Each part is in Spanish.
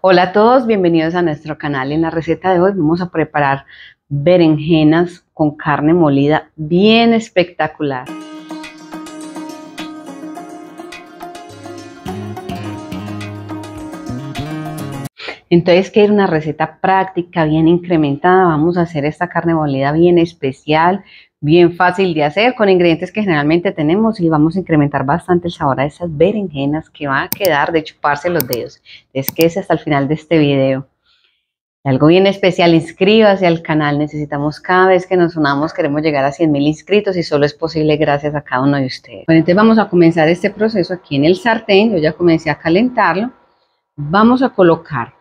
Hola a todos, bienvenidos a nuestro canal. En la receta de hoy vamos a preparar berenjenas con carne molida bien espectacular. Entonces, que una receta práctica, bien incrementada. Vamos a hacer esta carne molida bien especial, bien fácil de hacer, con ingredientes que generalmente tenemos y vamos a incrementar bastante el sabor a esas berenjenas que van a quedar de chuparse los dedos. Es que es hasta el final de este video. Algo bien especial, inscríbase al canal, necesitamos cada vez que nos unamos, queremos llegar a 100 mil inscritos y solo es posible gracias a cada uno de ustedes. Bueno, entonces vamos a comenzar este proceso aquí en el sartén, yo ya comencé a calentarlo. Vamos a colocar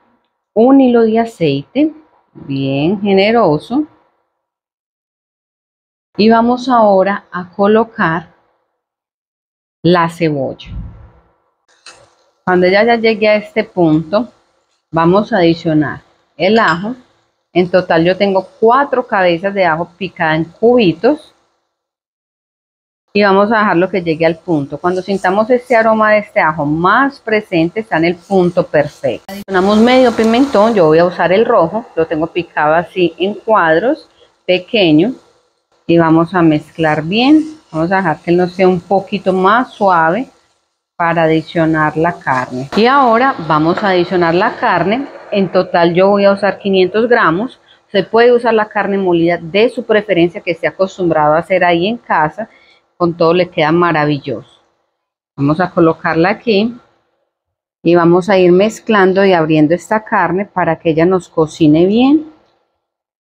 un hilo de aceite bien generoso y vamos ahora a colocar la cebolla. Cuando ya, ya llegue a este punto, vamos a adicionar el ajo. En total yo tengo cuatro cabezas de ajo picada en cubitos y vamos a dejarlo que llegue al punto. Cuando sintamos este aroma de este ajo más presente, está en el punto perfecto. Adicionamos medio pimentón, yo voy a usar el rojo, lo tengo picado así en cuadros pequeños y vamos a mezclar bien. Vamos a dejar que no sea un poquito más suave para adicionar la carne. Y ahora vamos a adicionar la carne. En total yo voy a usar 500 gramos. Se puede usar la carne molida de su preferencia que esté acostumbrado a hacer ahí en casa con todo le queda maravilloso. Vamos a colocarla aquí y vamos a ir mezclando y abriendo esta carne para que ella nos cocine bien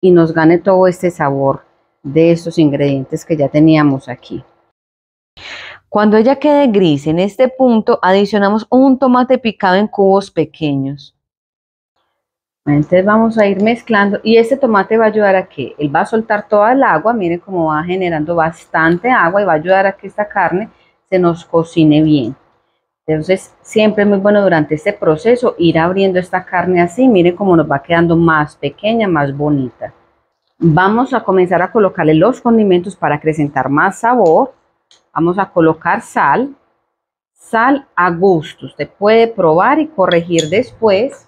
y nos gane todo este sabor de estos ingredientes que ya teníamos aquí. Cuando ella quede gris en este punto, adicionamos un tomate picado en cubos pequeños. Entonces vamos a ir mezclando y este tomate va a ayudar a que él va a soltar toda el agua, miren cómo va generando bastante agua y va a ayudar a que esta carne se nos cocine bien. Entonces siempre es muy bueno durante este proceso ir abriendo esta carne así, miren cómo nos va quedando más pequeña, más bonita. Vamos a comenzar a colocarle los condimentos para acrecentar más sabor. Vamos a colocar sal, sal a gusto, usted puede probar y corregir después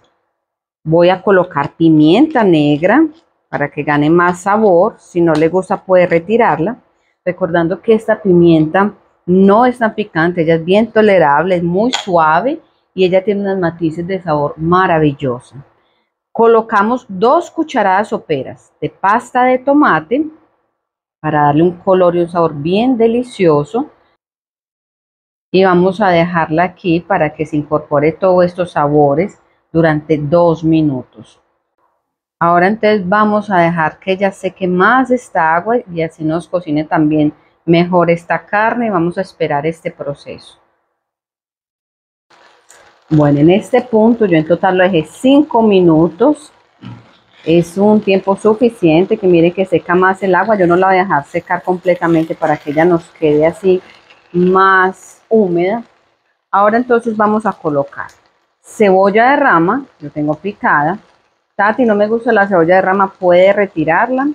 Voy a colocar pimienta negra para que gane más sabor. Si no le gusta puede retirarla. Recordando que esta pimienta no es tan picante, ella es bien tolerable, es muy suave y ella tiene unos matices de sabor maravilloso. Colocamos dos cucharadas soperas de pasta de tomate para darle un color y un sabor bien delicioso. Y vamos a dejarla aquí para que se incorpore todos estos sabores durante dos minutos. Ahora entonces vamos a dejar que ella seque más esta agua y así nos cocine también mejor esta carne. Vamos a esperar este proceso. Bueno, en este punto yo en total lo dejé cinco minutos. Es un tiempo suficiente que mire que seca más el agua. Yo no la voy a dejar secar completamente para que ella nos quede así más húmeda. Ahora entonces vamos a colocar cebolla de rama, yo tengo picada. Tati, no me gusta la cebolla de rama, puede retirarla.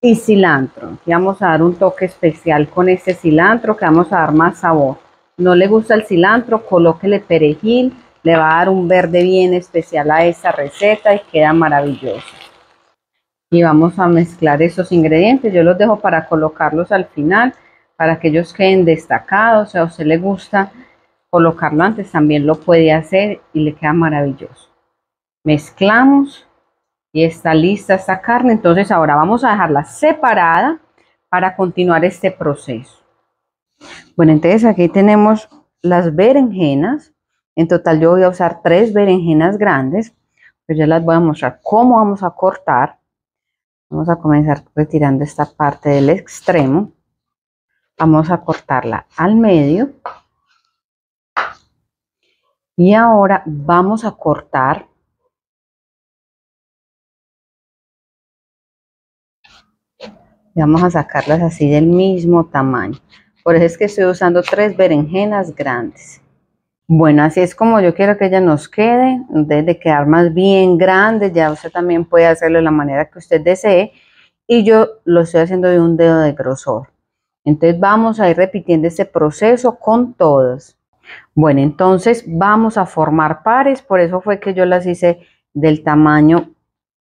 Y cilantro. Vamos a dar un toque especial con este cilantro que vamos a dar más sabor. No le gusta el cilantro, colóquele perejil. Le va a dar un verde bien especial a esta receta y queda maravilloso. Y vamos a mezclar esos ingredientes. Yo los dejo para colocarlos al final para que ellos queden destacados. O sea, a usted le gusta colocarlo antes también lo puede hacer y le queda maravilloso. Mezclamos y está lista esta carne. Entonces ahora vamos a dejarla separada para continuar este proceso. Bueno, entonces aquí tenemos las berenjenas. En total yo voy a usar tres berenjenas grandes. Pues ya las voy a mostrar cómo vamos a cortar. Vamos a comenzar retirando esta parte del extremo. Vamos a cortarla al medio. Y ahora vamos a cortar vamos a sacarlas así del mismo tamaño. Por eso es que estoy usando tres berenjenas grandes. Bueno, así es como yo quiero que ella nos quede. de quedar más bien grande, ya usted también puede hacerlo de la manera que usted desee. Y yo lo estoy haciendo de un dedo de grosor. Entonces vamos a ir repitiendo este proceso con todos. Bueno, entonces vamos a formar pares, por eso fue que yo las hice del tamaño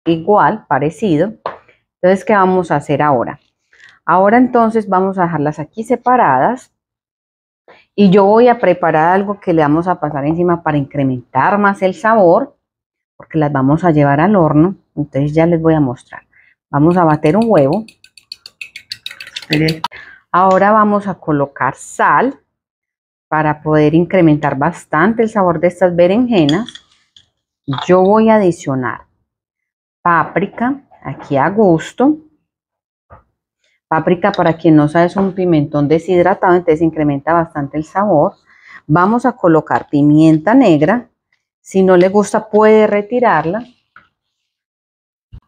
igual, parecido. Entonces, ¿qué vamos a hacer ahora? Ahora entonces vamos a dejarlas aquí separadas y yo voy a preparar algo que le vamos a pasar encima para incrementar más el sabor, porque las vamos a llevar al horno. Entonces ya les voy a mostrar. Vamos a bater un huevo. Ahora vamos a colocar sal para poder incrementar bastante el sabor de estas berenjenas. Yo voy a adicionar páprica, aquí a gusto. Páprica, para quien no sabe, es un pimentón deshidratado, entonces incrementa bastante el sabor. Vamos a colocar pimienta negra. Si no le gusta, puede retirarla.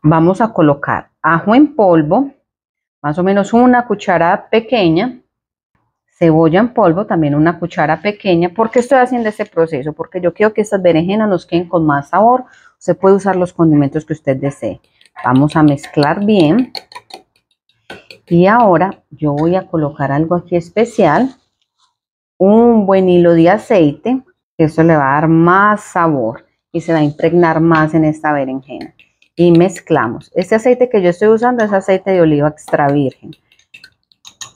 Vamos a colocar ajo en polvo, más o menos una cucharada pequeña. Cebolla en polvo, también una cuchara pequeña. ¿Por qué estoy haciendo este proceso? Porque yo quiero que estas berenjenas nos queden con más sabor. Se puede usar los condimentos que usted desee. Vamos a mezclar bien. Y ahora yo voy a colocar algo aquí especial. Un buen hilo de aceite. Eso le va a dar más sabor y se va a impregnar más en esta berenjena. Y mezclamos. Este aceite que yo estoy usando es aceite de oliva extra virgen.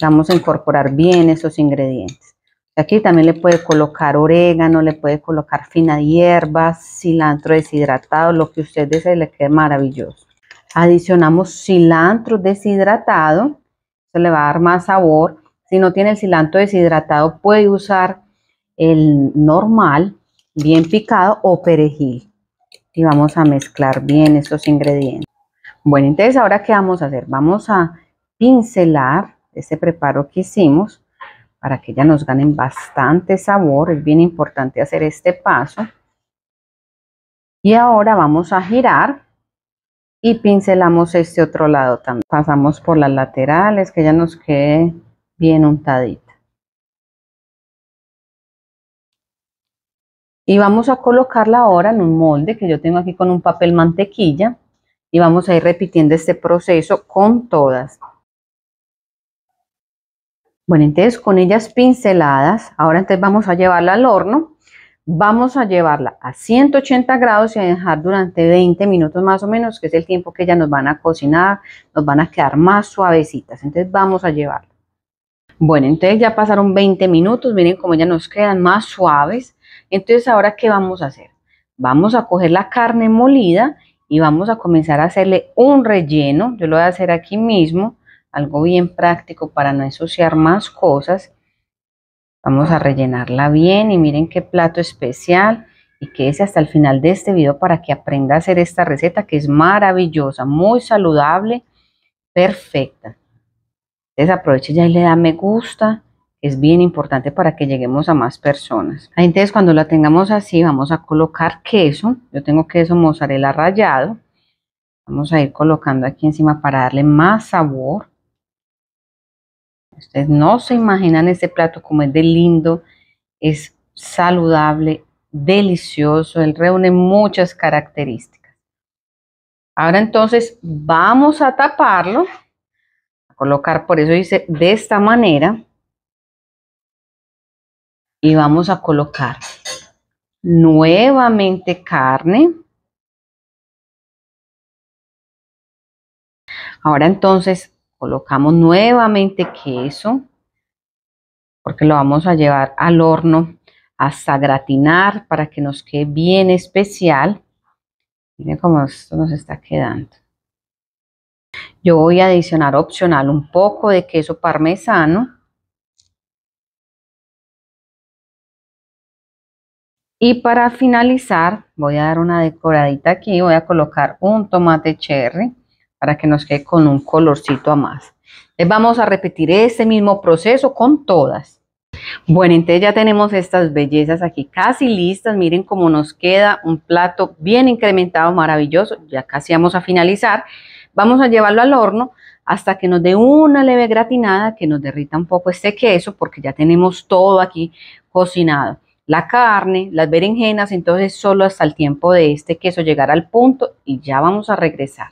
Vamos a incorporar bien esos ingredientes. Aquí también le puede colocar orégano, le puede colocar fina hierbas, cilantro deshidratado, lo que usted desee, le quede maravilloso. Adicionamos cilantro deshidratado se le va a dar más sabor. Si no tiene el cilantro deshidratado, puede usar el normal, bien picado o perejil. Y vamos a mezclar bien estos ingredientes. Bueno, entonces ahora qué vamos a hacer? Vamos a pincelar este preparo que hicimos para que ya nos ganen bastante sabor. Es bien importante hacer este paso. Y ahora vamos a girar y pincelamos este otro lado también. Pasamos por las laterales que ya nos quede bien untadita. Y vamos a colocarla ahora en un molde que yo tengo aquí con un papel mantequilla y vamos a ir repitiendo este proceso con todas. Bueno, entonces con ellas pinceladas, ahora entonces vamos a llevarla al horno Vamos a llevarla a 180 grados y a dejar durante 20 minutos más o menos, que es el tiempo que ya nos van a cocinar, nos van a quedar más suavecitas. Entonces vamos a llevarla. Bueno, entonces ya pasaron 20 minutos, miren cómo ya nos quedan más suaves. Entonces ahora, ¿qué vamos a hacer? Vamos a coger la carne molida y vamos a comenzar a hacerle un relleno. Yo lo voy a hacer aquí mismo, algo bien práctico para no ensuciar más cosas. Vamos a rellenarla bien y miren qué plato especial y quédese hasta el final de este video para que aprenda a hacer esta receta que es maravillosa, muy saludable, perfecta. Entonces aproveche ya y le da me gusta, es bien importante para que lleguemos a más personas. Entonces cuando la tengamos así vamos a colocar queso, yo tengo queso mozzarella rallado, vamos a ir colocando aquí encima para darle más sabor. Ustedes no se imaginan este plato como es de lindo, es saludable, delicioso, él reúne muchas características. Ahora entonces vamos a taparlo, a colocar, por eso dice de esta manera, y vamos a colocar nuevamente carne. Ahora entonces colocamos nuevamente queso, porque lo vamos a llevar al horno hasta gratinar para que nos quede bien especial. Miren cómo esto nos está quedando. Yo voy a adicionar opcional un poco de queso parmesano. Y para finalizar, voy a dar una decoradita aquí. Voy a colocar un tomate cherry para que nos quede con un colorcito a más. Les vamos a repetir ese mismo proceso con todas. Bueno, entonces ya tenemos estas bellezas aquí casi listas. Miren cómo nos queda un plato bien incrementado, maravilloso. Ya casi vamos a finalizar. Vamos a llevarlo al horno hasta que nos dé una leve gratinada, que nos derrita un poco este queso, porque ya tenemos todo aquí cocinado. La carne, las berenjenas, entonces solo hasta el tiempo de este queso llegar al punto y ya vamos a regresar.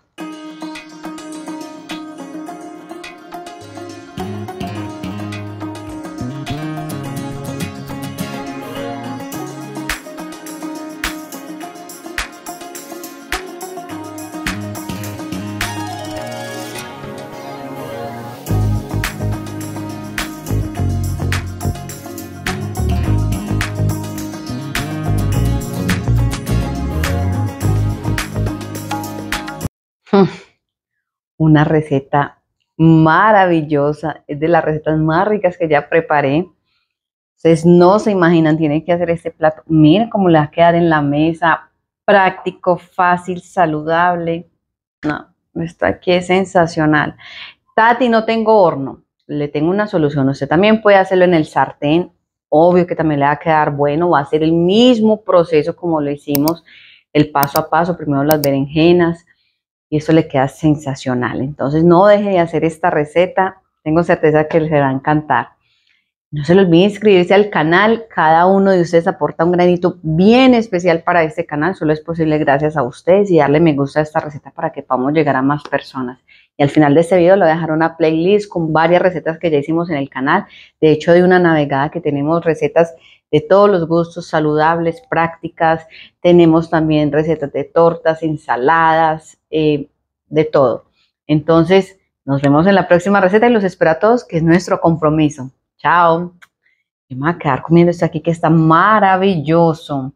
Una receta maravillosa, es de las recetas más ricas que ya preparé. Ustedes no se imaginan, tienen que hacer este plato. Miren cómo le va a quedar en la mesa, práctico, fácil, saludable. No, esto aquí es sensacional. Tati, no tengo horno. Le tengo una solución. Usted también puede hacerlo en el sartén. Obvio que también le va a quedar bueno. Va a ser el mismo proceso como lo hicimos, el paso a paso. Primero las berenjenas y eso le queda sensacional. Entonces no deje de hacer esta receta. Tengo certeza que les va a encantar. No se les olvide inscribirse al canal. Cada uno de ustedes aporta un granito bien especial para este canal. Solo es posible gracias a ustedes y darle me gusta a esta receta para que podamos llegar a más personas. Y al final de este video le voy a dejar una playlist con varias recetas que ya hicimos en el canal. De hecho, de una navegada que tenemos recetas de todos los gustos, saludables, prácticas. Tenemos también recetas de tortas, ensaladas, eh, de todo. Entonces, nos vemos en la próxima receta y los espero a todos, que es nuestro compromiso. Chao. Me voy a quedar comiendo esto aquí que está maravilloso.